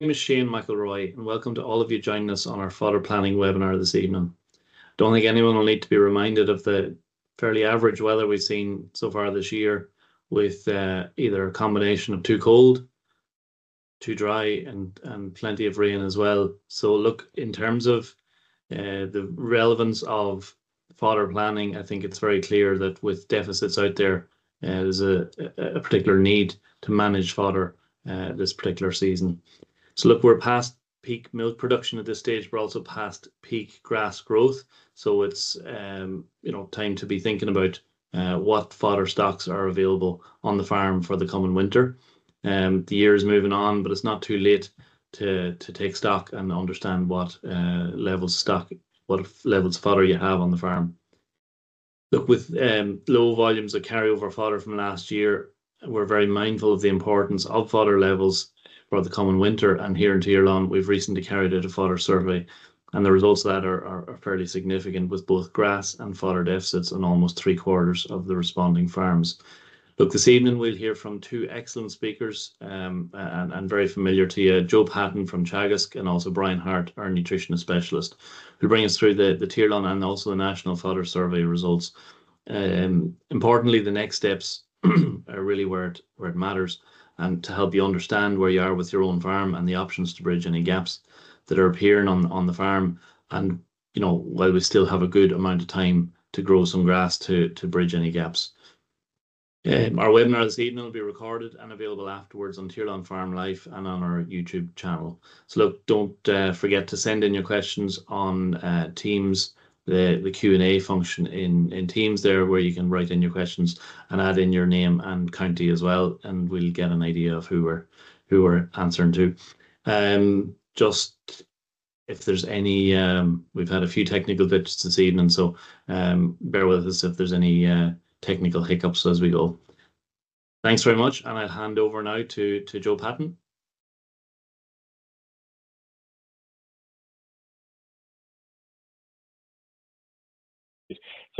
name is Shane McElroy, and welcome to all of you joining us on our fodder planning webinar this evening. Don't think anyone will need to be reminded of the fairly average weather we've seen so far this year, with uh, either a combination of too cold, too dry, and and plenty of rain as well. So look, in terms of uh, the relevance of fodder planning, I think it's very clear that with deficits out there, uh, there's a, a particular need to manage fodder uh, this particular season. So look, we're past peak milk production at this stage. We're also past peak grass growth. So it's um, you know time to be thinking about uh, what fodder stocks are available on the farm for the coming winter. Um, the year is moving on, but it's not too late to to take stock and understand what uh, levels stock, what levels of fodder you have on the farm. Look, with um, low volumes of carryover fodder from last year, we're very mindful of the importance of fodder levels for the coming winter. And here in Tirlán, we've recently carried out a fodder survey, and the results of that are, are, are fairly significant with both grass and fodder deficits on almost three quarters of the responding farms. Look, this evening we'll hear from two excellent speakers um, and, and very familiar to you, Joe Patton from Teagasc and also Bryan Harte, our nutritionist specialist, who'll bring us through the, the Tirlán and also the National Fodder Survey results. Um, importantly, the next steps are really where it, where it matters and to help you understand where you are with your own farm and the options to bridge any gaps that are appearing on, on the farm. And, you know, while we still have a good amount of time to grow some grass to, to bridge any gaps. Um, our webinar this evening will be recorded and available afterwards on Tirlán Farm Life and on our YouTube channel. So look, don't uh, forget to send in your questions on uh, Teams, the, the Q&A function in, in Teams there where you can write in your questions and add in your name and county as well and we'll get an idea of who we're, who we're answering to. Um, just if there's any, um, we've had a few technical bits this evening, so um, bear with us if there's any uh, technical hiccups as we go. Thanks very much, and I'll hand over now to, to Joe Patton.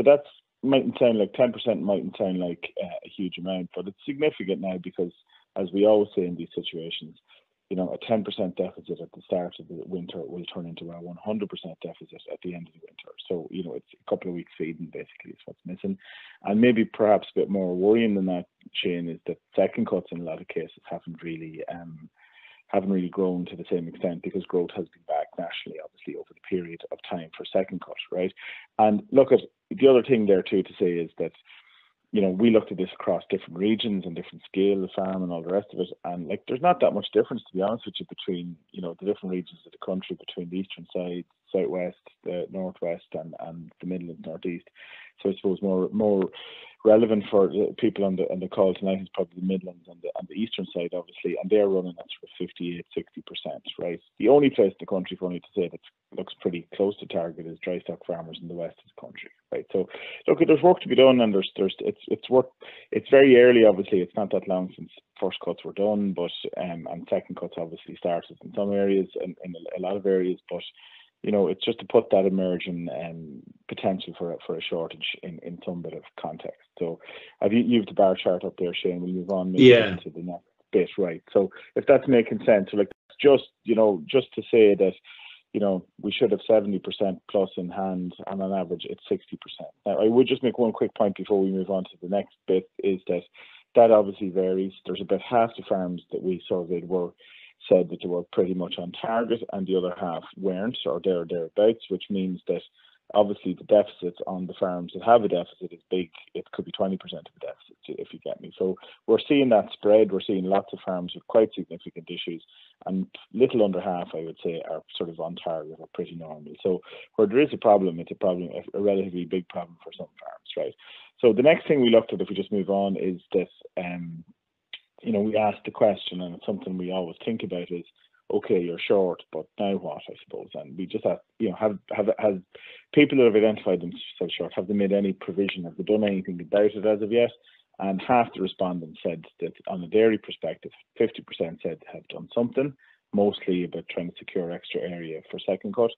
So that's mightn't sound like 10% mightn't sound like uh, a huge amount, but it's significant now because, as we always say in these situations, you know, a 10% deficit at the start of the winter will turn into a 100% deficit at the end of the winter. So, you know, it's a couple of weeks feeding basically is what's missing. And maybe perhaps a bit more worrying than that, Shane, is that second cuts in a lot of cases haven't really um, haven't really grown to the same extent because growth has been back nationally, obviously, over the period of time for second cut, right? And look at the other thing there too to say is that you know, we looked at this across different regions and different scale of farm and all the rest of it. And like, there's not that much difference, to be honest with you, between, you know, the different regions of the country, between the eastern side, southwest, the northwest, and, and the Midlands, northeast. So I suppose more, more relevant for the people on the on the call tonight is probably the Midlands and the, and the eastern side, obviously, and they're running at sort of 58, 60 percent, right? The only place in the country, for me to say, that looks pretty close to target is dry stock farmers in the west of the country, right? So, look, there's work to be done, and there's there's it's it's work. It's very early, obviously. It's not that long since first cuts were done, but um, and second cuts obviously started in some areas and in a lot of areas, but you know, it's just to put that emerging um, potential for for a shortage in, in some bit of context. So, have you you've the bar chart up there, Shane? We'll move on yeah. to the next bit, right? So, if that's making sense, so like just you know, just to say that you know we should have seventy percent plus in hand, and on average it's sixty percent. Now, I would just make one quick point before we move on to the next bit is that that obviously varies. There's about half the farms that we surveyed were said that they were pretty much on target and the other half weren't or there or thereabouts, which means that obviously the deficit on the farms that have a deficit is big. It could be 20% of the deficit, if you get me. So we're seeing that spread. We're seeing lots of farms with quite significant issues, and little under half, I would say, are sort of on target or pretty normal. So where there is a problem, it's a problem, a relatively big problem for some farms, right? So the next thing we looked at, if we just move on, is this um, you know, we asked the question, and it's something we always think about is, okay, you're short, but now what? I suppose, and we just have, you know, have have have people that have identified themselves short, have they made any provision? Have they done anything about it as of yet? And half the respondents said that, on a dairy perspective, 50% said they have done something, mostly about trying to secure extra area for second cut.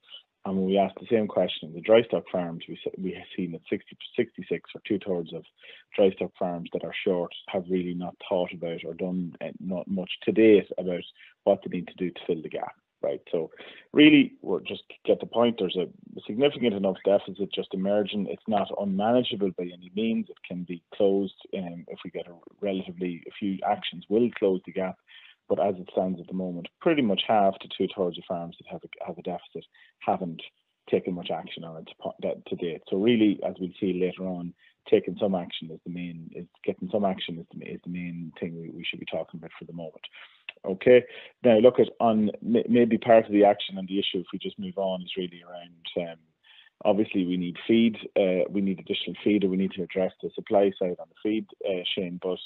And when we asked the same question the dry stock farms, we we have seen that 60, 66 or two thirds of dry stock farms that are short have really not thought about or done eh, not much to date about what they need to do to fill the gap. Right. So really, we're just get the point. There's a significant enough deficit just emerging. It's not unmanageable by any means. It can be closed um, if we get a relatively a few actions will close the gap but as it stands at the moment, pretty much half to two thirds of farms that have a, have a deficit haven't taken much action on it to, to date. So really, as we'll see later on, taking some action is the main is getting some action is the, is the main thing we, we should be talking about for the moment. Okay, now look at on maybe part of the action and the issue if we just move on is really around. Um, obviously, we need feed. Uh, we need additional feed, or we need to address the supply side on the feed, uh, Shane. But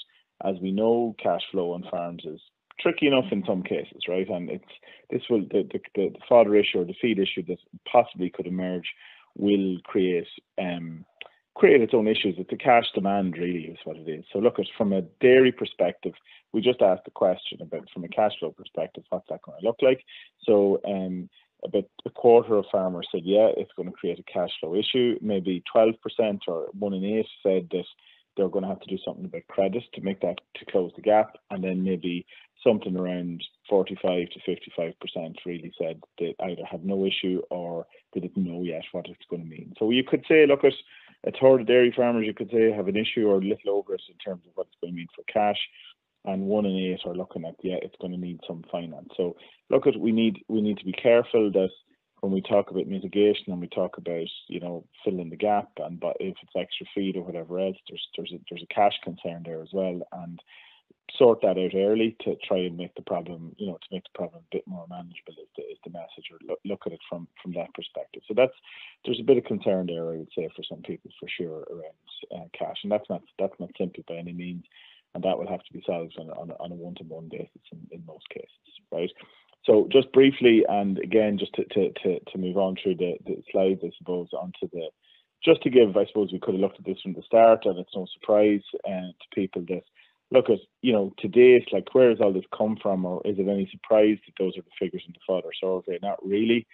as we know, cash flow on farms is tricky enough in some cases, right? And it's this will the, the, the, fodder issue or the feed issue that possibly could emerge will create um, create its own issues. It's a cash demand, really, is what it is. So look at from a dairy perspective, we just asked the question about from a cash flow perspective, what's that going to look like? So um, about a quarter of farmers said, yeah, it's going to create a cash flow issue. Maybe 12% or one in eight said that they're going to have to do something about credit to make that to close the gap, and then maybe something around 45 to 55 percent really said they either have no issue or they didn't know yet what it's going to mean. So you could say, look at a third of dairy farmers, you could say have an issue or a little over it in terms of what it's going to mean for cash, and one in eight are looking at yeah, it's going to need some finance. So look at we need we need to be careful that when we talk about mitigation and we talk about you know filling the gap and but if it's extra feed or whatever else, there's there's a, there's a cash concern there as well and sort that out early to try and make the problem, you know, to make the problem a bit more manageable is the, is the message or look, look at it from from that perspective. So that's there's a bit of concern there, I would say, for some people for sure around uh, cash, and that's not that's not simple by any means, and that will have to be solved on, on, on a one-to-one basis in, in most cases, right? So just briefly, and again, just to, to, to, to move on through the, the slides, I suppose, onto the just to give, I suppose we could have looked at this from the start, and it's no surprise uh, to people that look at, you know, to date, like where has all this come from, or is it any surprise that those are the figures in the fodder survey? Not really.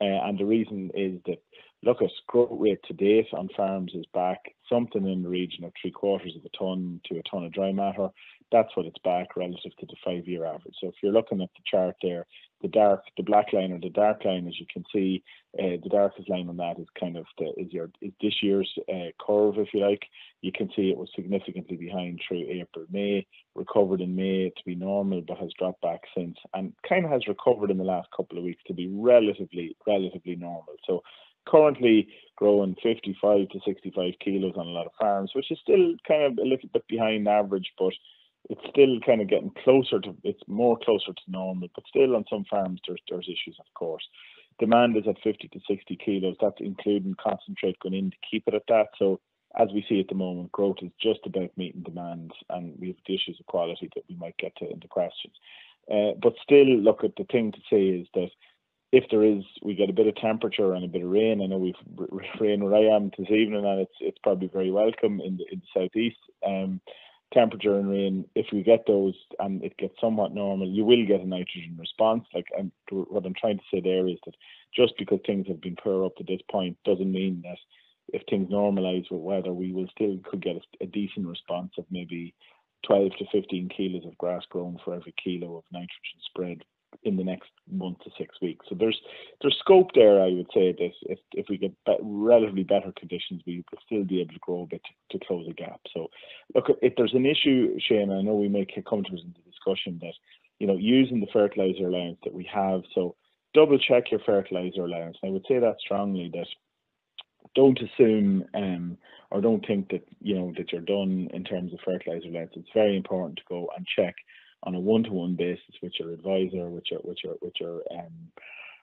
Uh, and the reason is that, look at growth rate to date on farms is back something in the region of three quarters of a ton to a ton of dry matter that's what it's back relative to the five year average. So if you're looking at the chart there, the dark, the black line or the dark line, as you can see, uh, the darkest line on that is kind of the, is your is this year's uh, curve, if you like. You can see it was significantly behind through April, May, recovered in May to be normal, but has dropped back since, and kind of has recovered in the last couple of weeks to be relatively relatively normal. So currently growing 55 to 65 kilos on a lot of farms, which is still kind of a little bit behind average, but it's still kind of getting closer to it's more closer to normal, but still on some farms there's there's issues of course. Demand is at 50 to 60 kilos. That's including concentrate going in to keep it at that. So as we see at the moment, growth is just about meeting demand, and we have issues of quality that we might get to into questions. Uh, but still, look at the thing to say is that if there is, we get a bit of temperature and a bit of rain. I know we've rain where I am this evening, and it's it's probably very welcome in the in the southeast. Um, temperature and rain, if we get those and it gets somewhat normal, you will get a nitrogen response. Like, and what I'm trying to say there is that just because things have been poor up to this point doesn't mean that if things normalize with weather, we will still could get a, a decent response of maybe 12 to 15 kilos of grass grown for every kilo of nitrogen spread in the next month to six weeks. So there's there's scope there. I would say that if if we get be- relatively better conditions, we will still be able to grow a bit to, to close a gap. So look, if there's an issue, Shane, I know we may come to in the discussion that you know using the fertilizer allowance that we have. So double check your fertilizer allowance. And I would say that strongly that don't assume um, or don't think that you know that you're done in terms of fertilizer allowance. It's very important to go and check on a one-to-one basis with your advisor, with your with your with your um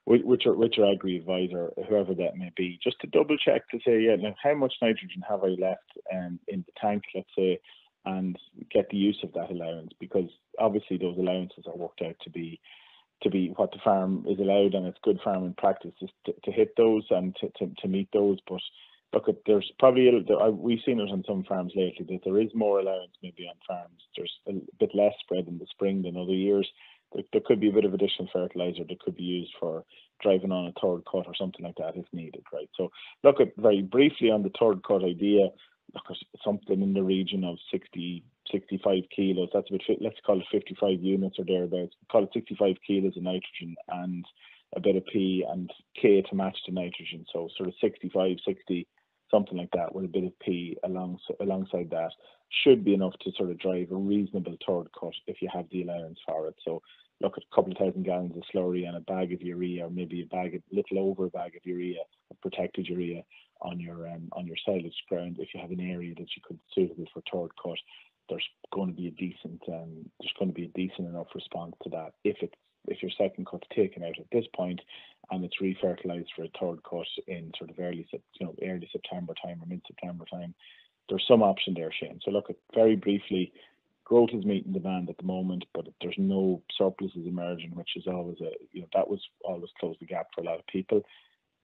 with, with your with your agri advisor, whoever that may be, just to double check to say, yeah, now how much nitrogen have I left um in the tank, let's say, and get the use of that allowance? Because obviously those allowances are worked out to be to be what the farm is allowed and it's good farming practice to, to hit those and to, to, to meet those but look at there's probably a, we've seen it on some farms lately that there is more allowance maybe on farms. There's a bit less spread in the spring than other years. there, there could be a bit of additional fertilizer that could be used for driving on a third cut or something like that if needed, right? So look at very briefly on the third cut idea, look at something in the region of 60, 65 kilos. That's about, let's call it 55 units or thereabouts. Call it 65 kilos of nitrogen and a bit of P and K to match the nitrogen. So sort of 65, 60, something like that with a bit of P along, alongside that should be enough to sort of drive a reasonable third cut if you have the allowance for it. So look at a couple of thousand gallons of slurry and a bag of urea, or maybe a bag, a little over a bag of urea, of protected urea on your um, on your silage ground. If you have an area that you could suitable for third cut, there's going to be a decent um, there's going to be a decent enough response to that if it's if your second cut's taken out at this point and it's refertilized for a third cut in sort of early you know early September time or mid September time, there's some option there, Shane. So look at very briefly, growth is meeting demand at the moment, but there's no surpluses emerging, which is always a you know that was always closed the gap for a lot of people.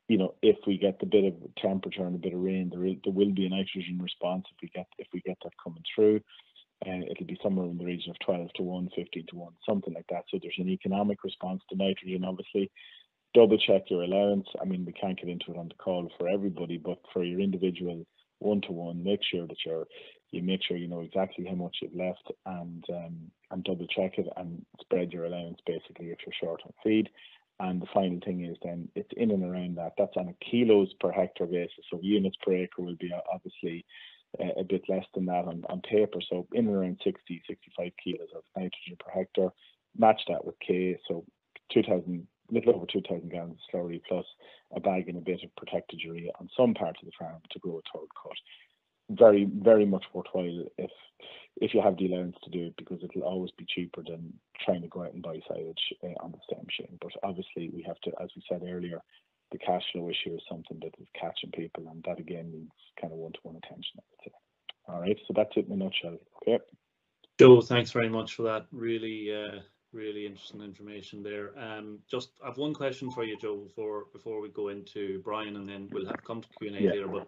You know, if we get a bit of temperature and a bit of rain, there, is, there will be a nitrogen response if we get if we get that coming through. And uh, it'll be somewhere in the region of 12 to 1, 15 to 1, something like that. So there's an economic response to nitrogen, obviously. Double check your allowance. I mean, we can't get into it on the call for everybody, but for your individual one to one, make sure that you're you make sure you know exactly how much you've left and um, and double check it and spread your allowance basically if you're short on feed. And the final thing is then it's in and around that. That's on a kilos per hectare basis. So units per acre will be obviously uh, a bit less than that on, on paper. So in and around 60, 65 kilos of nitrogen per hectare. Match that with K. So 2,000, little over 2,000 gallons of slurry plus a bag and a bit of protected urea on some parts of the farm to grow a third cut very very much worthwhile if if you have the allowance to do it because it'll always be cheaper than trying to go out and buy silage uh, on the stem machine. But obviously we have to, as we said earlier, the cash flow issue is something that is catching people, and that again needs kind of one-to-one attention. I would say. All right, so that's it in a nutshell. Okay. Joe, thanks very much for that. Really, uh, really interesting information there. Um, just I have one question for you, Joe, before before we go into Bryan, and then we'll have come to Q and A yeah. later. But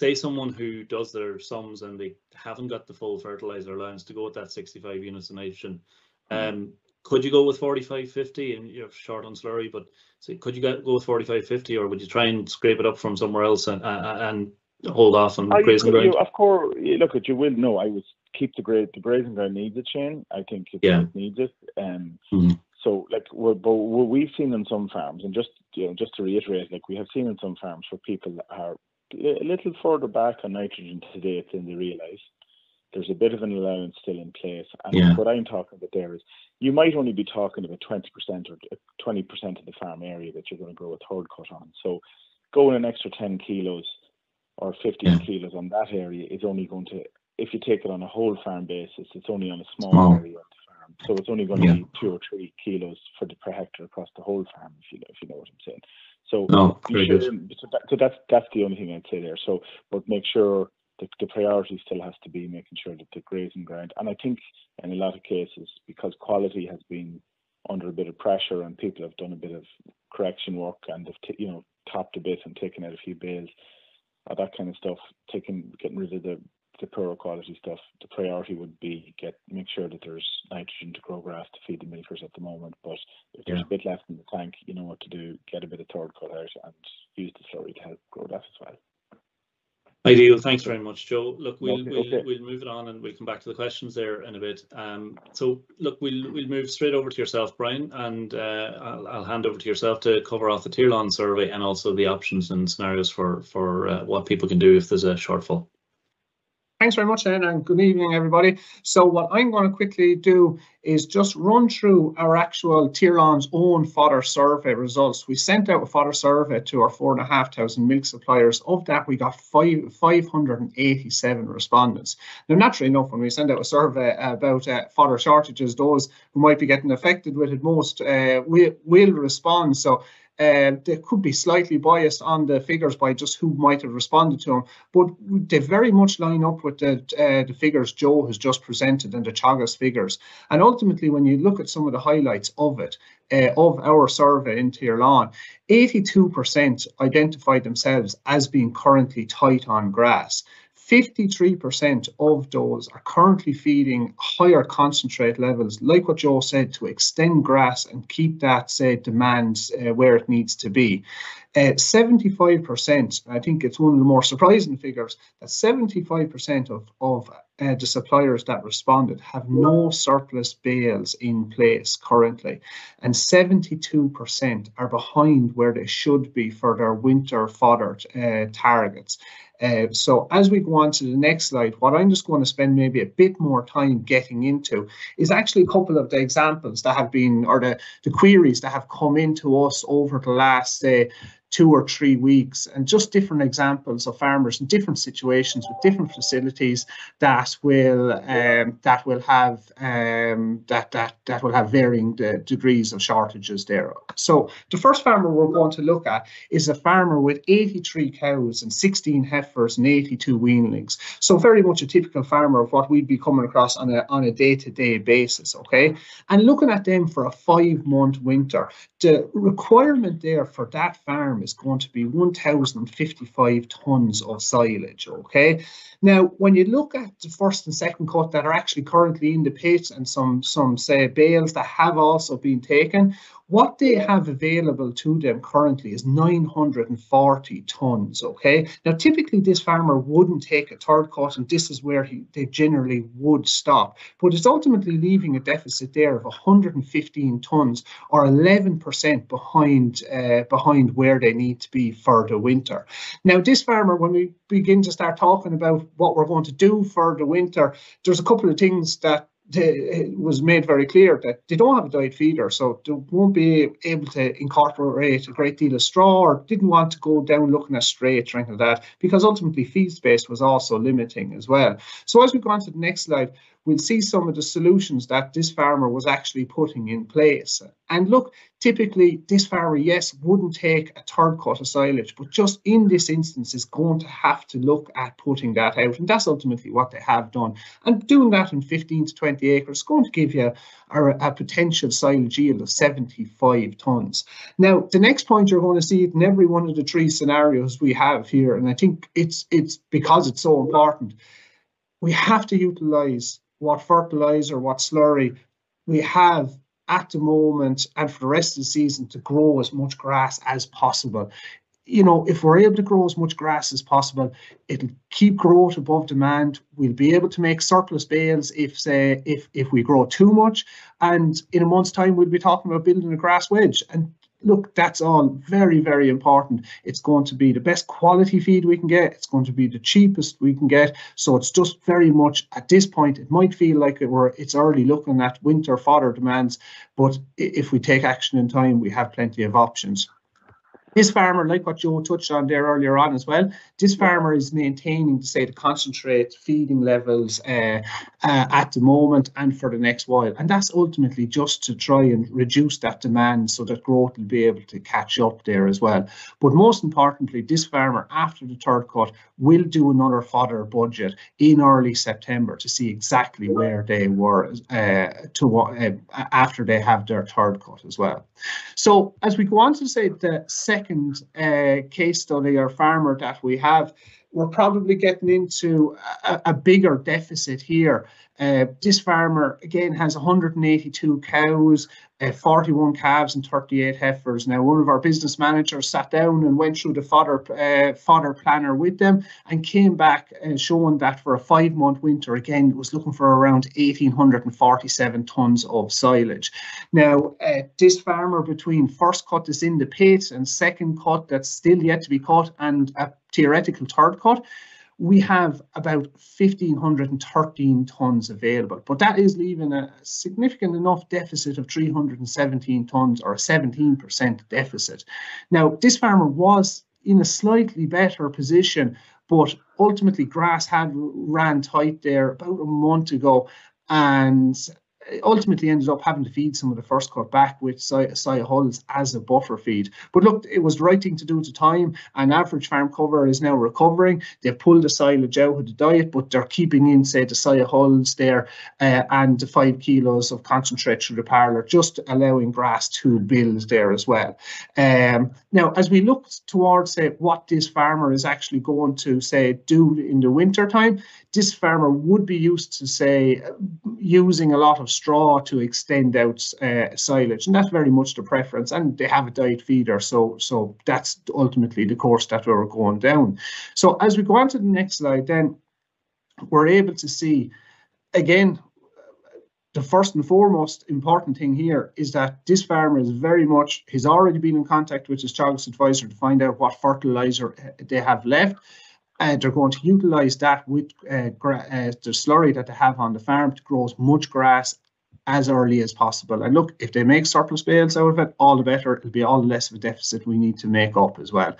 say someone who does their sums and they haven't got the full fertilizer allowance to go with that 65 units of nitrogen, mm-hmm. um, could you go with 4550 and you're short on slurry, but say, could you go with 4550 or would you try and scrape it up from somewhere else and, uh, and hold off on I, grazing ground? You, of course, look at you will know. I would keep the grade. The grazing ground needs a chain. I think it yeah. needs it. Um, mm-hmm. So, like, we're, but what we've seen in some farms, and just you know, just to reiterate, like we have seen in some farms where people are a little further back on nitrogen today than they realise. There's a bit of an allowance still in place. And yeah. what I'm talking about there is you might only be talking about 20% or 20% of the farm area that you're going to grow a third cut on. So going an extra 10 kilos or 15 yeah. kilos on that area is only going to, if you take it on a whole farm basis, it's only on a small oh. area of the farm. So it's only going to yeah. be two or three kilos for the per hectare across the whole farm, if you, if you know what I'm saying. So, no, sure. So, that, so that's that's the only thing I'd say there. So, but make sure the, the priority still has to be making sure that the grazing ground, and I think in a lot of cases because quality has been under a bit of pressure and people have done a bit of correction work and have t- you know topped a bit and taken out a few bales, uh, that kind of stuff, taking getting rid of the the poorer quality stuff, the priority would be get make sure that there's nitrogen to grow grass to feed the milkers at the moment. But if there's yeah. a bit left in the tank, you know what to do. Get a bit of third cut out and use the slurry to help grow that as well. Ideal. Thanks very much, Joe. Look, we'll okay, we'll, okay. we'll move it on and we'll come back to the questions there in a bit. Um, so look, we'll we'll move straight over to yourself, Bryan, and uh, I'll, I'll hand over to yourself to cover off the Tirlán survey and also the options and scenarios for for uh, what people can do if there's a shortfall. Thanks very much, and good evening, everybody. So what I'm going to quickly do is just run through our actual Tirlán fodder survey results. We sent out a fodder survey to our 4,500 milk suppliers. Of that, we got five, 587 respondents. Now, naturally enough, when we send out a survey about uh, fodder shortages, those who might be getting affected with it most uh, will, will respond. So uh, they could be slightly biased on the figures by just who might have responded to them, but they very much line up with the, uh, the figures Joe has just presented and the Teagasc figures. And ultimately, when you look at some of the highlights of it, uh, of our survey in Tirlán, 82% identified themselves as being currently tight on grass. 53% of those are currently feeding higher concentrate levels, like what Joe said, to extend grass and keep that, say, demand uh, where it needs to be. Uh, 75%, I think it's one of the more surprising figures, that 75% of, of uh, the suppliers that responded have no surplus bales in place currently, and 72% are behind where they should be for their winter fodder uh, targets. Uh, so as we go on to the next slide, what I'm just going to spend maybe a bit more time getting into is actually a couple of the examples that have been, or the, the queries that have come into us over the last, say, two or three weeks and just different examples of farmers in different situations with different facilities that will um, that will have um, that that that will have varying degrees of shortages there. So the first farmer we're going to look at is a farmer with 83 cows and 16 heifers and 82 weanlings. So very much a typical farmer of what we'd be coming across on a on a day-to-day -day basis. Okay, and looking at them for a five-month winter, the requirement there for that farm is going to be 1,055 tons of silage. Okay. Now, when you look at the first and second cut that are actually currently in the pit and some some say bales that have also been taken, what they have available to them currently is 940 tons. Okay. Now, typically, this farmer wouldn't take a third cut, and this is where he, they generally would stop. But it's ultimately leaving a deficit there of 115 tons, or 11% behind uh, behind where they need to be for the winter. Now, this farmer, when we begin to start talking about what we're going to do for the winter, there's a couple of things that it was made very clear that they don't have a diet feeder, so they won't be able to incorporate a great deal of straw or didn't want to go down looking at straight or anything like that because ultimately feed space was also limiting as well. So as we go on to the next slide, we'll see some of the solutions that this farmer was actually putting in place. And look, typically this farmer, yes, wouldn't take a third cut of silage, but just in this instance is going to have to look at putting that out. And that's ultimately what they have done. And doing that in 15 to 20 acres is going to give you a, a potential silage yield of 75 tonnes. Now, the next point you're going to see it in every one of the three scenarios we have here, and I think it's it's because it's so important, we have to utilise what fertilizer, what slurry we have at the moment and for the rest of the season to grow as much grass as possible. You know, if we're able to grow as much grass as possible, it'll keep growth above demand. We'll be able to make surplus bales if say if if we grow too much. And in a month's time, we'll be talking about building a grass wedge. And look, that's all very, very important. It's going to be the best quality feed we can get. It's going to be the cheapest we can get. So it's just very much at this point, it might feel like it were, it's early looking at winter fodder demands, but if we take action in time, we have plenty of options. This farmer, like what Joe touched on there earlier on as well, this farmer is maintaining, say, the concentrate feeding levels uh, uh, at the moment and for the next while. And that's ultimately just to try and reduce that demand so that growth will be able to catch up there as well. But most importantly, this farmer, after the third cut, will do another fodder budget in early September to see exactly where they were uh, to uh, after they have their third cut as well. So as we go on to say the second second uh, case study or farmer that we have, we're probably getting into a, a bigger deficit here. Uh, this farmer again has 182 cows, uh, 41 calves, and 38 heifers. Now, one of our business managers sat down and went through the fodder uh, fodder planner with them and came back and showing that for a five month winter, again, it was looking for around 1,847 tons of silage. Now, uh, this farmer between first cut that's in the pit and second cut that's still yet to be cut and a theoretical third cut we have about 1,513 tonnes available, but that is leaving a significant enough deficit of 317 tonnes or a 17% deficit. Now, this farmer was in a slightly better position, but ultimately grass had ran tight there about a month ago and ultimately ended up having to feed some of the first cut back with soya, hulls as a buffer feed. But look, it was the right thing to do at the time, and average farm cover is now recovering. They've pulled the silage out of the diet, but they're keeping in, say, the soya hulls there uh, and the five kilos of concentrate through the parlour, just allowing grass to build there as well. Um, now, as we look towards, say, what this farmer is actually going to, say, do in the winter time, this farmer would be used to, say, using a lot of straw to extend out uh, silage, and that's very much the preference. And they have a diet feeder, so so that's ultimately the course that we're going down. So as we go on to the next slide, then we're able to see again. The first and foremost important thing here is that this farmer is very much, he's already been in contact with his Teagasc advisor to find out what fertilizer they have left uh, they're going to utilise that with uh, uh, the slurry that they have on the farm to grow as much grass as early as possible. And look, if they make surplus bales out of it, all the better. It'll be all the less of a deficit we need to make up as well.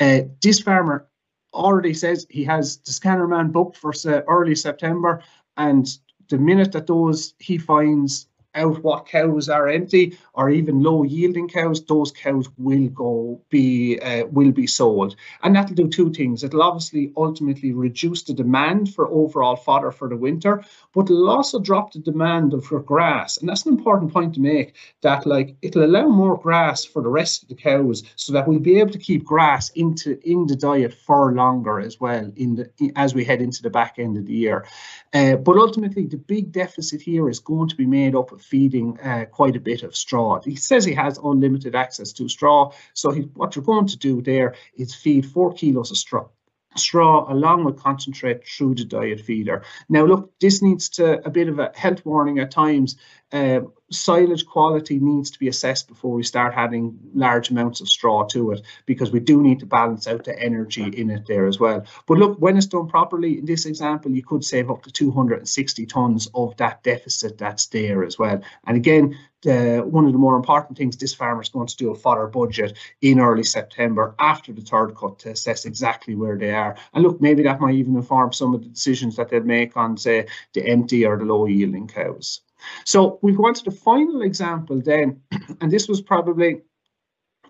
Uh, this farmer already says he has the scanner man booked for early September, and the minute that those he finds out what cows are empty or even low yielding cows, those cows will go be uh, will be sold, and that'll do two things. It'll obviously ultimately reduce the demand for overall fodder for the winter, but it'll also drop the demand for grass, and that's an important point to make. That like it'll allow more grass for the rest of the cows, so that we'll be able to keep grass into in the diet for longer as well in the as we head into the back end of the year. Uh, but ultimately, the big deficit here is going to be made up of feeding uh, quite a bit of straw. He says he has unlimited access to straw. So he, what you're going to do there is feed four kilos of straw straw along with concentrate through the diet feeder. Now, look, this needs to a bit of a health warning at times. Uh, silage quality needs to be assessed before we start adding large amounts of straw to it because we do need to balance out the energy in it there as well. But look, when it's done properly, in this example, you could save up to 260 tonnes of that deficit that's there as well. And again, the, one of the more important things this farmer is going to do a fodder budget in early September after the third cut to assess exactly where they are. And look, maybe that might even inform some of the decisions that they'll make on, say, the empty or the low yielding cows. So we've gone to the final example then, and this was probably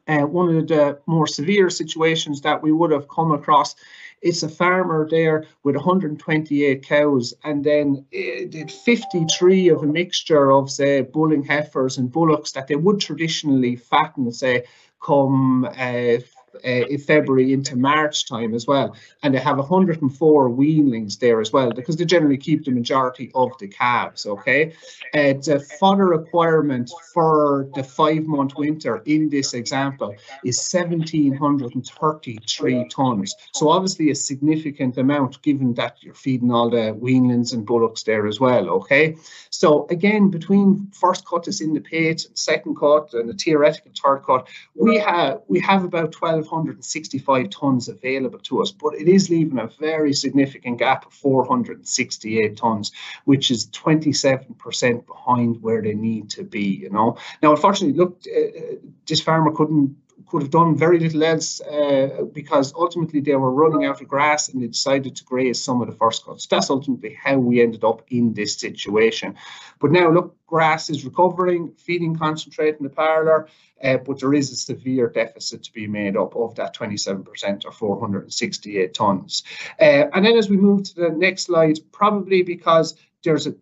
uh, one of the more severe situations that we would have come across. It's a farmer there with 128 cows, and then did 53 of a mixture of, say, bulling heifers and bullocks that they would traditionally fatten, say, come uh, uh, in February into March time as well. And they have 104 weanlings there as well because they generally keep the majority of the calves. Okay. Uh, the fodder requirement for the five month winter in this example is 1733 tons. So obviously a significant amount given that you're feeding all the weanlings and bullocks there as well. Okay. So again, between first cut is in the pit, second cut, and the theoretical third cut, we have we have about 1,265 tonnes available to us, but it is leaving a very significant gap of 468 tonnes, which is 27% behind where they need to be. You know, now unfortunately, look, uh, uh this farmer couldn't could have done very little else uh, because ultimately they were running out of grass and they decided to graze some of the first cuts. That's ultimately how we ended up in this situation. But now, look, grass is recovering, feeding concentrate in the parlour, uh, but there is a severe deficit to be made up of that 27% or 468 tonnes. Uh, and then as we move to the next slide, probably because there's a,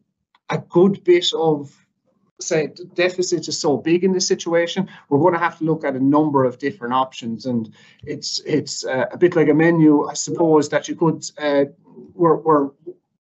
a good bit of say the deficit is so big in this situation, we're going to have to look at a number of different options, and it's it's uh, a bit like a menu, I suppose, that you could uh, were, were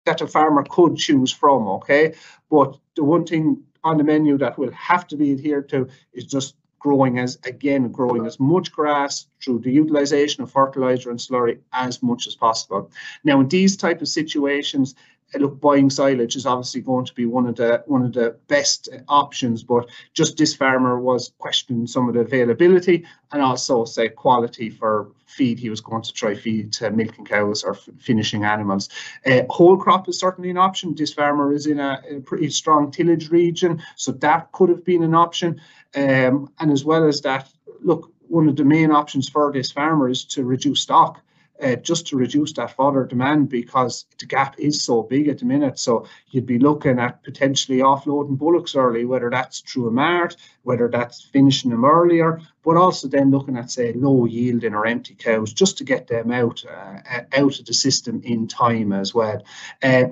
that a farmer could choose from. Okay, but the one thing on the menu that will have to be adhered to is just growing as again growing as much grass through the utilization of fertilizer and slurry as much as possible. Now in these type of situations, look, buying silage is obviously going to be one of the one of the best options, but just this farmer was questioning some of the availability and also say quality for feed. He was going to try feed to milking cows or finishing animals. Uh, whole crop is certainly an option. This farmer is in a, a, pretty strong tillage region, so that could have been an option. Um, and as well as that, look, one of the main options for this farmer is to reduce stock uh, just to reduce that fodder demand because the gap is so big at the minute. So you'd be looking at potentially offloading bullocks early, whether that's through a mart, whether that's finishing them earlier, but also then looking at say low yielding or empty cows just to get them out uh, out of the system in time as well. Uh,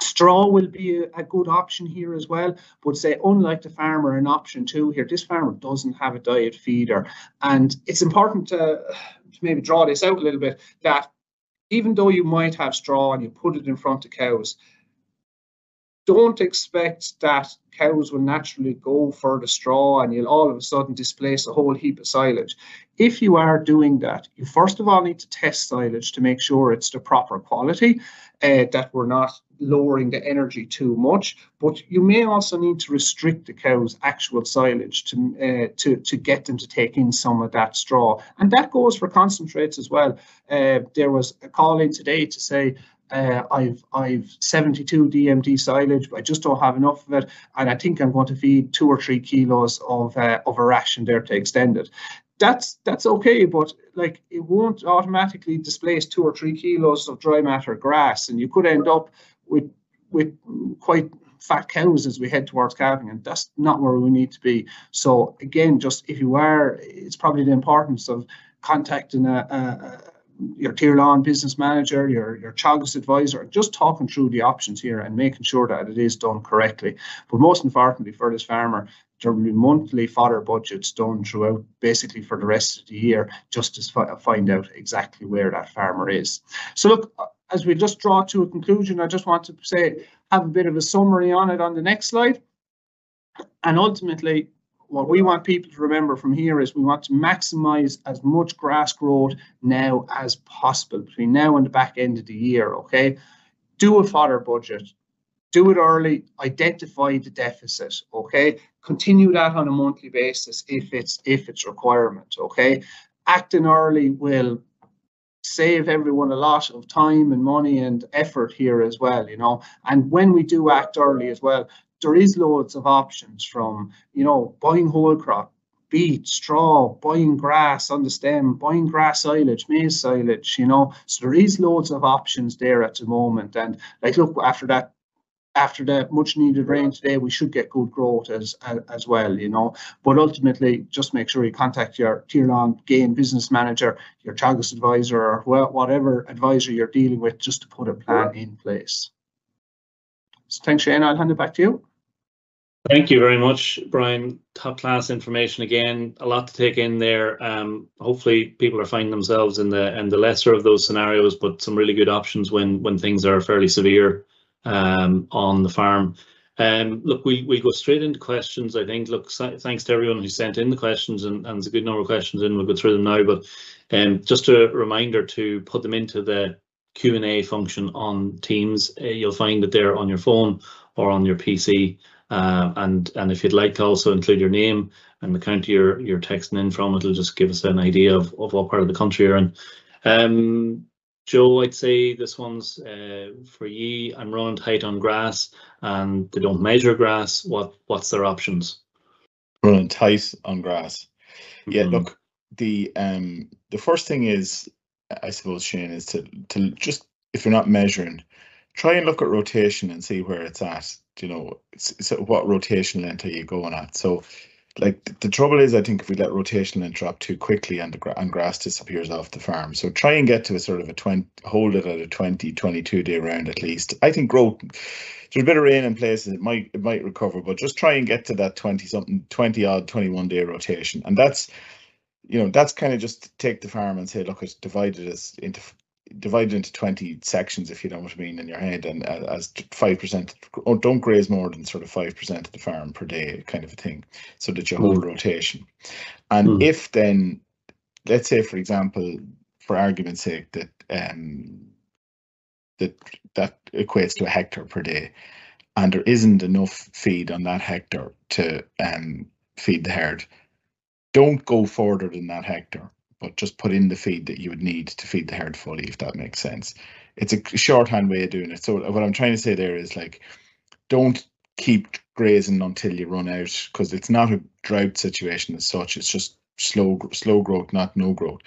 Straw will be a, a, good option here as well, but say unlike the farmer, an option too here. This farmer doesn't have a diet feeder, and it's important to, to maybe draw this out a little bit that even though you might have straw and you put it in front of cows, don't expect that cows will naturally go for the straw and you'll all of a sudden displace a whole heap of silage. If you are doing that, you first of all need to test silage to make sure it's the proper quality, uh, that we're not lowering the energy too much. But you may also need to restrict the cow's actual silage to uh, to to get them to take in some of that straw, and that goes for concentrates as well. Uh, there was a call in today to say uh, I've I've 72 DMD silage, but I just don't have enough of it, and I think I'm going to feed two or three kilos of uh, of a ration there to extend it. That's that's okay, but like it won't automatically displace two or three kilos of dry matter grass, and you could end up with with quite fat cows as we head towards calving, and that's not where we need to be. So again, just if you are, it's probably the importance of contacting a, a your Tirlán business manager, your your Teagasc advisor, just talking through the options here and making sure that it is done correctly. But most importantly for this farmer, there will be monthly fodder budgets done throughout basically for the rest of the year just to find out exactly where that farmer is. So look, as we just draw to a conclusion, I just want to say have a bit of a summary on it on the next slide. And ultimately, what we want people to remember from here is we want to maximize as much grass growth now as possible between now and the back end of the year. Okay, do a fodder budget, do it early, identify the deficit. Okay, continue that on a monthly basis if it's if it's requirement. Okay, acting early will save everyone a lot of time and money and effort here as well you know and when we do act early as well there is loads of options from, you know, buying whole crop, beet, straw, buying grass on the stem, buying grass silage, maize silage, you know. So there is loads of options there at the moment. And like look, after that after the much needed rain today, we should get good growth as, as, as well, you know. But ultimately, just make sure you contact your Tirlán gain business manager, your Teagasc advisor, or whatever advisor you're dealing with, just to put a plan in place. So thanks, Shane. I'll hand it back to you. Thank you very much, Bryan. Top class information again. A lot to take in there. Um, hopefully, people are finding themselves in the in the lesser of those scenarios, but some really good options when when things are fairly severe um, on the farm. Um, look, we we go straight into questions. I think. Look, thanks to everyone who sent in the questions, and, and there's a good number of questions in. We'll go through them now, but um, just a reminder to put them into the Q and A function on Teams. Uh, you'll find that they're on your phone or on your PC. Uh, and and if you'd like to also include your name and the county you're you're texting in from, it'll just give us an idea of, of what part of the country you're in. Um, Joe, I'd say this one's uh, for ye. I'm running tight on grass, and they don't measure grass. What what's their options? Running tight on grass. Mm -hmm. Yeah, mm-hmm. look, the um the first thing is, I suppose, Shane, is to to just if you're not measuring, try and look at rotation and see where it's at you know, so what rotation length are you going at? So, like the, the trouble is, I think if we let rotation drop too quickly and the and grass disappears off the farm, so try and get to a sort of a 20, hold it at a 20, 22 day round at least. I think growth. There's a bit of rain in places, it might it might recover, but just try and get to that 20 something, 20 odd, 21 day rotation, and that's you know that's kind of just take the farm and say, look, it's divided as into divided into 20 sections if you know what I mean in your head and uh, as 5% oh, don't graze more than sort of 5% of the farm per day kind of a thing so that you hold mm. rotation and mm. if then let's say for example for argument's sake that um that that equates to a hectare per day and there isn't enough feed on that hectare to um feed the herd don't go further than that hectare but just put in the feed that you would need to feed the herd fully, if that makes sense. It's a shorthand way of doing it. So what I'm trying to say there is like, don't keep grazing until you run out because it's not a drought situation as such. It's just slow slow growth, not no growth.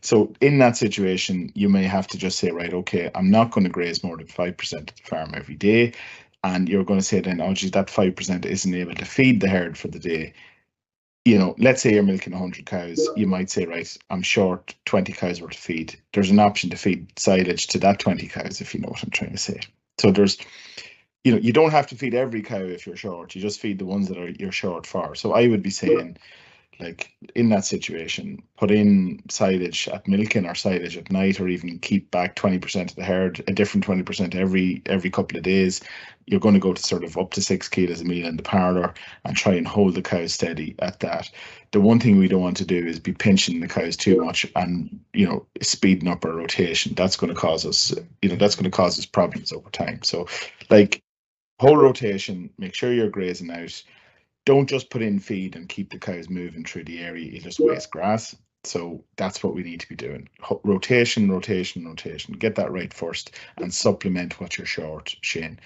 So in that situation, you may have to just say, right, okay, I'm not going to graze more than five percent of the farm every day, and you're going to say then, oh, geez, that five percent isn't able to feed the herd for the day. You know, let's say you're milking 100 cows, you might say, right, I'm short 20 cows worth of feed. There's an option to feed silage to that 20 cows, if you know what I'm trying to say. So there's, you know, you don't have to feed every cow if you're short. You just feed the ones that are you're short for. So I would be saying, like in that situation, put in silage at milking or silage at night, or even keep back 20% of the herd, a different 20% every every couple of days. You're going to go to sort of up to six kilos a meal in the parlour and try and hold the cows steady at that. The one thing we don't want to do is be pinching the cows too much and you know speeding up our rotation. That's going to cause us, you know, that's going to cause us problems over time. So, like whole rotation, make sure you're grazing out don't just put in feed and keep the cows moving through the area. You just waste grass. So that's what we need to be doing. Rotation, rotation, rotation. Get that right first and supplement what you're short, Shane.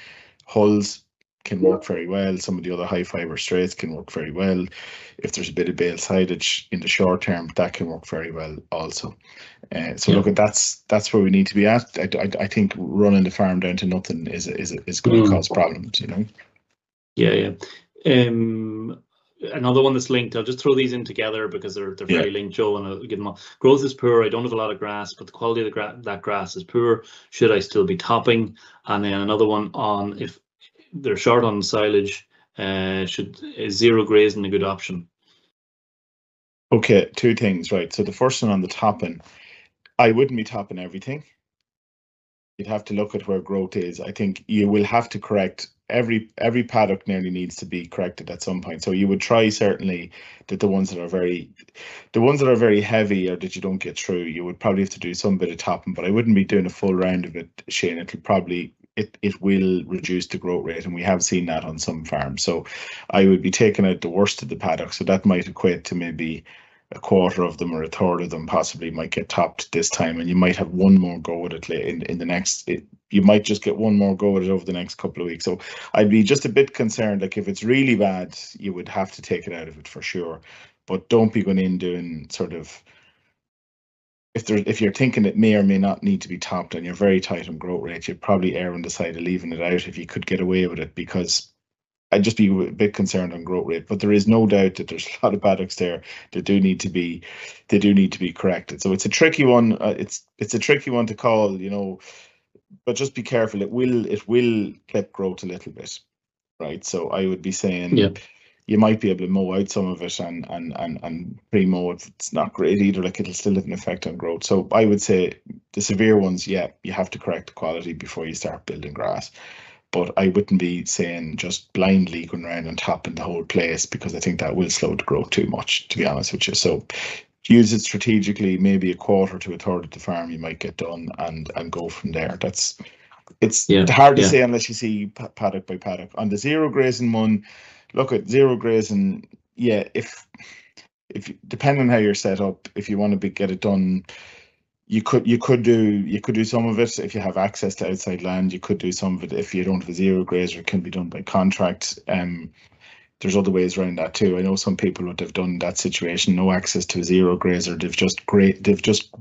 Hulls can work very well. Some of the other high fiber straights can work very well. If there's a bit of bale silage in the short term, that can work very well also. Uh, so yeah. look at that's that's where we need to be at. I, I, I think running the farm down to nothing is is is going to mm. cause problems. You know. Yeah, yeah. Um, another one that's linked. I'll just throw these in together because they're they're very yeah. linked, Joe. And I'll give them. All. Growth is poor. I don't have a lot of grass, but the quality of the gra- that grass is poor. Should I still be topping? And then another one on if they're short on silage, uh, should is zero grazing a good option? Okay, two things, right? So the first one on the topping, I wouldn't be topping everything. You'd have to look at where growth is. I think you will have to correct every every paddock nearly needs to be corrected at some point. So you would try certainly that the ones that are very the ones that are very heavy or that you don't get through, you would probably have to do some bit of topping, but I wouldn't be doing a full round of it, Shane. It'll probably it, it will reduce the growth rate and we have seen that on some farms. So I would be taking out the worst of the paddock. So that might equate to maybe a quarter of them or a third of them possibly might get topped this time and you might have one more go at it in, in the next you might just get one more go at it over the next couple of weeks so i'd be just a bit concerned like if it's really bad you would have to take it out of it for sure but don't be going in doing sort of if there if you're thinking it may or may not need to be topped and you're very tight on growth rate you'd probably err on the side of leaving it out if you could get away with it because I'd just be a bit concerned on growth rate, but there is no doubt that there's a lot of paddocks there that do need to be they do need to be corrected. So it's a tricky one. Uh, it's it's a tricky one to call, you know, but just be careful. It will it will clip growth a little bit, right? So I would be saying, yeah. you might be able to mow out some of it and and and and pre-mow if it's not great either. Like it'll still have an effect on growth. So I would say the severe ones, yeah, you have to correct the quality before you start building grass but I wouldn't be saying just blindly going around and topping the whole place because I think that will slow the growth too much, to be honest with you. So use it strategically, maybe a quarter to a third of the farm you might get done and and go from there. That's it's yeah, hard to yeah. say unless you see paddock by paddock. On the zero grazing one, look at zero grazing, yeah, if if depending on how you're set up, if you want to be, get it done you could you could do you could do some of it if you have access to outside land. You could do some of it if you don't have a zero grazer. It can be done by contract. Um, there's other ways around that too. I know some people would have done that situation, no access to zero grazer. They've just great. They've just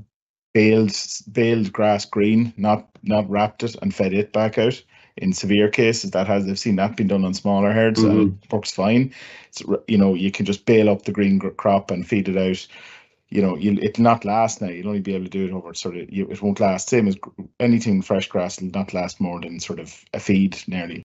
baled baled grass green, not not wrapped it and fed it back out. In severe cases, that has they've seen that been done on smaller herds mm-hmm. and it works fine. It's, you know you can just bale up the green crop and feed it out you know, you it'll not last now. You'll only be able to do it over sort of, you, it won't last. Same as anything fresh grass will not last more than sort of a feed nearly.